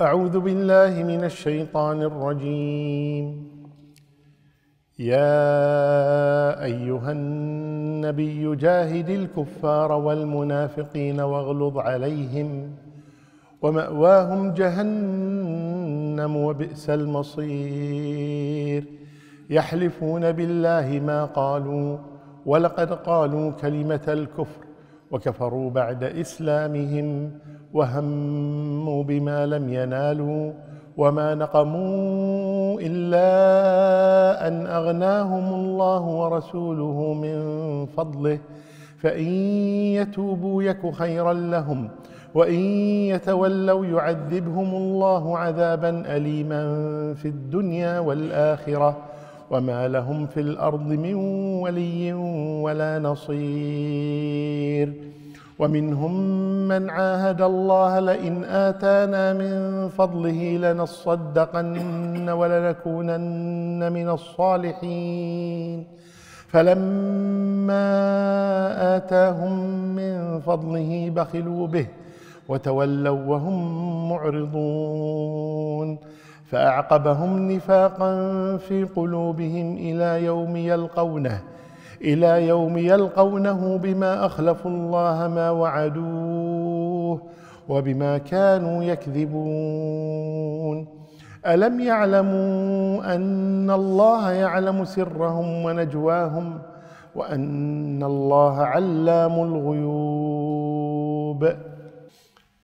أعوذ بالله من الشيطان الرجيم. يا أيها النبي جاهد الكفار والمنافقين واغلظ عليهم ومأواهم جهنم وبئس المصير. يحلفون بالله ما قالوا ولقد قالوا كلمة الكفر. وكفروا بعد إسلامهم وهموا بما لم ينالوا وما نقموا إلا أن أغناهم الله ورسوله من فضله. فإن يتوبوا يك خيرا لهم وإن يتولوا يعذبهم الله عذابا أليما في الدنيا والآخرة. وما لهم في الأرض من ولي ولا نصير. ومنهم من عاهد الله لئن آتانا من فضله لنصدقن ولنكونن من الصالحين. فلما آتاهم من فضله بخلوا به وتولوا وهم معرضون. فأعقبهم نفاقا في قلوبهم إلى يوم يلقونه. إلى يوم يلقونه بما أخلفوا الله ما وعدوه وبما كانوا يكذبون. ألم يعلموا أن الله يعلم سرهم ونجواهم وأن الله علام الغيوب؟